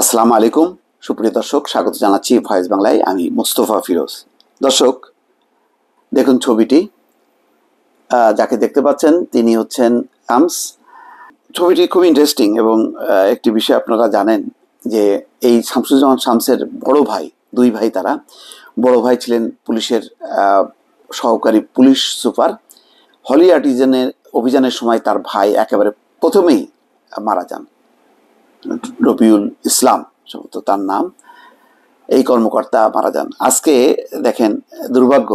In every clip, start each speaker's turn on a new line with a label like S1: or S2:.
S1: আসসালামু আলাইকুম। সুপ্রিয় দর্শক, স্বাগত জানাচ্ছি ভয়েস বাংলায়। আমি মোস্তফা ফিরোজ। দর্শক, দেখুন ছবিটি। যাকে দেখতে পাচ্ছেন, তিনি হচ্ছেন আমস। ছবিটি খুব ইন্টারেস্টিং এবং একটি বিষয় আপনারা জানেন যে এই শামসুজ্জামান শামসের বড় ভাই, দুই ভাই তারা। বড় ভাই ছিলেন পুলিশের সহকারী পুলিশ সুপার। হলি আর্টিজানের অভিযানের সময় তার ভাই একেবারে প্রথমেই মারা যান। রবিউল ইসলাম, সম্ভবত তার নাম। এই কর্মকর্তা মারা যান। আজকে দেখেন দুর্ভাগ্য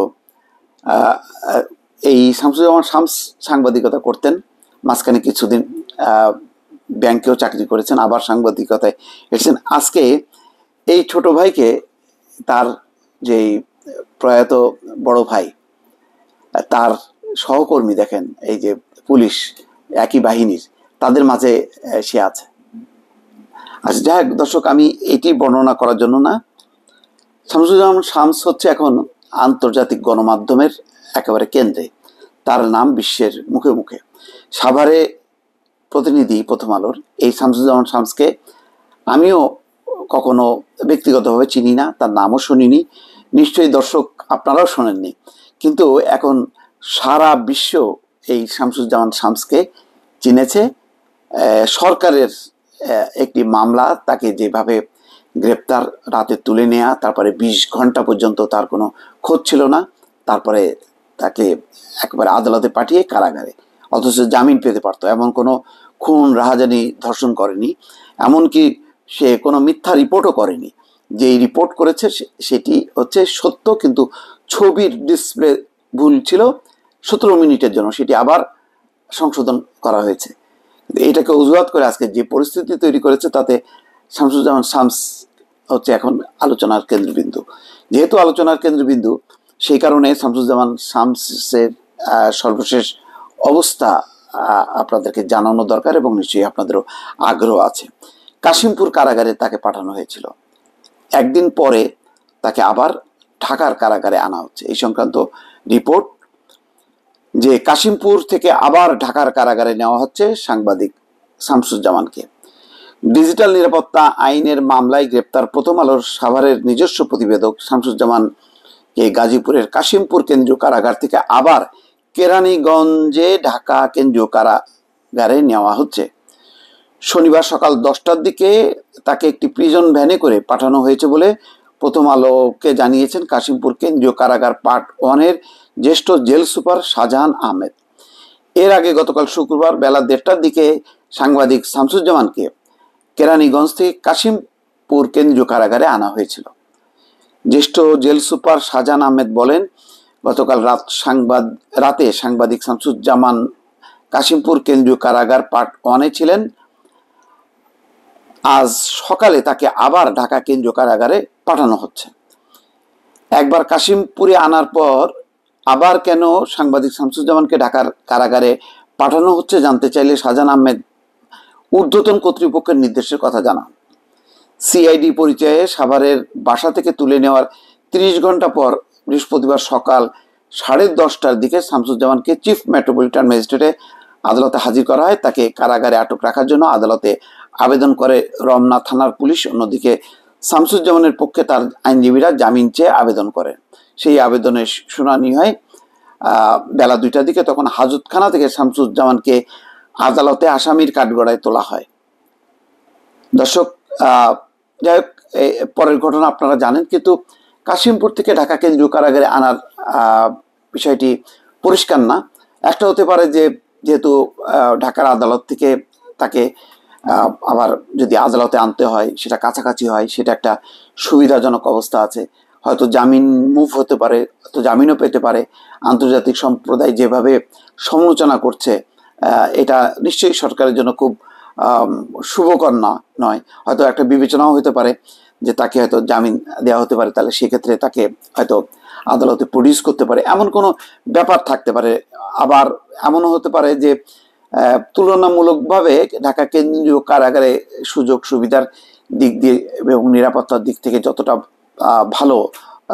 S1: এই শামসুজ্জামান শামস সাংবাদিকতা করতেন। মাঝখানে কিছুদিন ব্যাংকেও চাকরি করেছেন, আবার সাংবাদিকতায় এসেছেন। আজকে এই ছোট ভাইকে তার যেই প্রয়াত বড় ভাই, তার সহকর্মী দেখেন, এই যে পুলিশ, একই বাহিনীর, তাদের মাঝে সে আছে। আচ্ছা যাই হোক দর্শক, আমি এটি বর্ণনা করার জন্য না। শামসুজ্জামান শামস হচ্ছে এখন আন্তর্জাতিক গণমাধ্যমের একেবারে কেন্দ্রে। তার নাম বিশ্বের মুখে মুখে। সাভারে প্রতিনিধি প্রথম আলোর। এই শামসুজ্জামান শামসকে আমিও কখনো ব্যক্তিগতভাবে চিনি না, তার নামও শুনিনি। নিশ্চয়ই দর্শক আপনারাও শোনেননি। কিন্তু এখন সারা বিশ্ব এই শামসুজ্জামান শামসকে চিনেছে। সরকারের একটি মামলা, তাকে যেভাবে গ্রেপ্তার রাতে তুলে নেওয়া তারপরে বিশ ঘণ্টা পর্যন্ত তার কোনো খোঁজ ছিল না, তারপরে তাকে একবারে আদালতে পাঠিয়ে কারাগারে, অথচ জামিন পেতে পারতো, এমন কোনো খুন রাহাজানি ধর্ষণ করেনি, এমনকি সে কোনো মিথ্যা রিপোর্টও করেনি। যে রিপোর্ট করেছে সেটি হচ্ছে সত্য, কিন্তু ছবির ডিসপ্লে ভুল ছিল, সতেরো মিনিটের জন্য, সেটি আবার সংশোধন করা হয়েছে। এটাকে অজুহাত করে আজকে যে পরিস্থিতি তৈরি করেছে, তাতে শামসুজ্জামান শামস হচ্ছে এখন আলোচনার কেন্দ্রবিন্দু। যেহেতু আলোচনার কেন্দ্রবিন্দু, সেই কারণে শামসুজ্জামান শামসের সর্বশেষ অবস্থা আপনাদেরকে জানানো দরকার এবং নিশ্চয়ই আপনাদেরও আগ্রহ আছে। কাশিমপুর কারাগারে তাকে পাঠানো হয়েছিল। একদিন পরে তাকে আবার ঢাকার কারাগারে আনা হচ্ছে। এই সংক্রান্ত রিপোর্ট যে কাশিমপুর থেকে আবার ঢাকার কারাগারে নেওয়া হচ্ছে সাংবাদিক শামসুজ্জামানকে। ডিজিটাল নিরাপত্তা আইনের মামলায় গ্রেপ্তার প্রথম আলোর সাভারের নিজস্ব প্রতিবেদক শামসুজ্জামানকে গাজীপুরের কাশিমপুর কেন্দ্রীয় কারাগার থেকে আবার কেরানীগঞ্জে ঢাকা কেন্দ্রীয় কারাগারে নেওয়া হচ্ছে। শনিবার সকাল দশটার দিকে তাকে একটি প্রিজন ভ্যানে করে পাঠানো হয়েছে বলে প্রথম আলোকে জানিয়েছেন কাশিমপুর কেন্দ্রীয় কারাগার পার্ট ওয়ানের জ্যেষ্ঠ জেল সুপার শাহজাহান আহমেদ। এর আগে গতকাল শুক্রবার বেলা দেড়টার দিকে সাংবাদিক শামসুজ্জামানকে কেরানীগঞ্জ থেকে কাশিমপুর কেন্দ্রীয় কারাগারে আনা হয়েছিল। জ্যেষ্ঠ জেল সুপার শাহজাহান আহমেদ বলেন, গতকাল রাত সাংবাদ, রাতে সাংবাদিক শামসুজ্জামান কাশিমপুর কেন্দ্রীয় কারাগার পার্ট ওয়ানে ছিলেন। আজ সকালে তাকে আবার ঢাকা কেন্দ্রীয় কারাগারে পাঠানো হচ্ছে। একবার কাশিমপুরে আনার পর আবার কেন সাংবাদিক শামসুজ্জামানকে ঢাকার কারাগারে পাঠানো হচ্ছে জানতে চাইলে শাহজাহান আহমেদ ঊর্ধ্বতন কর্তৃপক্ষের নির্দেশের কথা জানান। সিআইডি পরিচয়ে সাভারের বাসা থেকে তুলে নেওয়ার তিরিশ ঘণ্টা পর বৃহস্পতিবার সকাল সাড়ে দশটার দিকে শামসুজ্জামানকে চিফ মেট্রোপলিটন ম্যাজিস্ট্রেটে আদালতে হাজির করা হয়। তাকে কারাগারে আটক রাখার জন্য আদালতে আবেদন করে রমনা থানার পুলিশ। অন্যদিকে শামসুজ্জামানের পক্ষে তার আইনজীবীরা জামিন চেয়ে আবেদন করেন। সেই আবেদনের শুনানি হয় বেলা দুইটার দিকে তখন হাজতখানা থেকে শামসুজ্জামানকে আদালতে আসামির কাঠগড়ায় তোলা হয়। দর্শক যাই হোক পরের ঘটনা আপনারা জানেন, কিন্তু কাশিমপুর থেকে ঢাকা কেন্দ্রীয় কারাগারে আনার বিষয়টি পরিষ্কার না। একটা হতে পারে যে, যেহেতু ঢাকার আদালত থেকে তাকে আবার যদি আদালতে আনতে হয়, সেটা কাছাকাছি হয়, সেটা একটা সুবিধাজনক অবস্থা আছে। হয়তো জামিন মুভ হতে পারে, হয়তো জামিনও পেতে পারে। আন্তর্জাতিক সম্প্রদায় যেভাবে সমালোচনা করছে এটা নিশ্চয়ই সরকারের জন্য খুব শুভকর না, নয়। হয়তো একটা বিবেচনাও হতে পারে যে তাকে হয়তো জামিন দেওয়া হতে পারে, তাহলে সেক্ষেত্রে তাকে হয়তো আদালতে প্রডিউস করতে পারে। এমন কোনো ব্যাপার থাকতে পারে। আবার এমনও হতে পারে যে তুলনামূলকভাবে ঢাকা কেন্দ্রীয় কারাগারে সুযোগ সুবিধার দিক দিয়ে এবং নিরাপত্তার দিক থেকে যতটা ভালো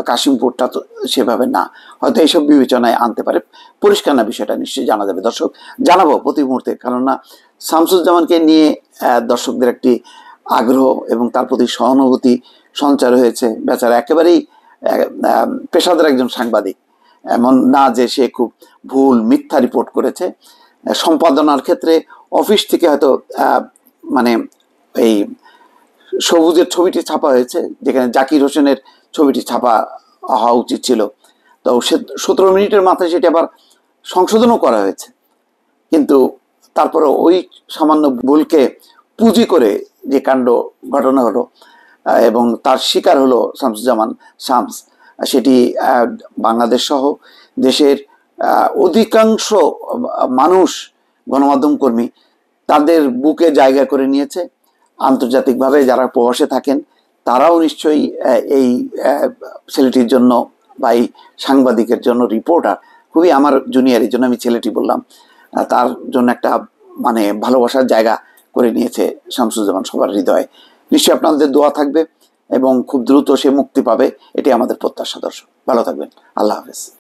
S1: কাশিমপুরটা তো সেভাবে না। হয়তো এইসব বিবেচনায় আনতে পারে। পরিষ্কার না বিষয়টা, নিশ্চয়ই জানা যাবে। দর্শক, জানাব প্রতি মুহূর্তে। কেননা শামসুজ্জামানকে নিয়ে দর্শকদের একটি আগ্রহ এবং তার প্রতি সহানুভূতি সঞ্চার হয়েছে। বেচারা একেবারেই পেশাদার একজন সাংবাদিক। এমন না যে সে খুব ভুল মিথ্যা রিপোর্ট করেছে। সম্পাদনার ক্ষেত্রে অফিস থেকে হয়তো মানে এই সবুজের ছবিটি ছাপা হয়েছে, যেখানে জাকির হোসেনের ছবিটি ছাপা হওয়া উচিত ছিল। তো সে সতেরো মিনিটের মাথায় সেটি আবার সংশোধনও করা হয়েছে। কিন্তু তারপরে ওই সামান্য ভুলকে পুঁজি করে যে কাণ্ড ঘটনা হলো এবং তার শিকার হলো শামসুজ্জামান শামস, সেটি বাংলাদেশ সহ দেশের অধিকাংশ মানুষ, গণমাধ্যম কর্মী তাদের বুকে জায়গা করে নিয়েছে। আন্তর্জাতিকভাবে যারা প্রবাসে থাকেন, তারাও নিশ্চয়ই এই ছেলেটির জন্য বা এই সাংবাদিকের জন্য রিপোর্টার খুবই আমার জুনিয়র এই জন্য আমি ছেলেটি বললাম। তার জন্য একটা মানে ভালোবাসার জায়গা করে নিয়েছে শামসুজ্জামান সবার হৃদয়ে। নিশ্চয়ই আপনাদের দোয়া থাকবে এবং খুব দ্রুত সে মুক্তি পাবে এটি আমাদের প্রত্যাশা দর্শক। ভালো থাকবেন। আল্লাহ হাফেজ।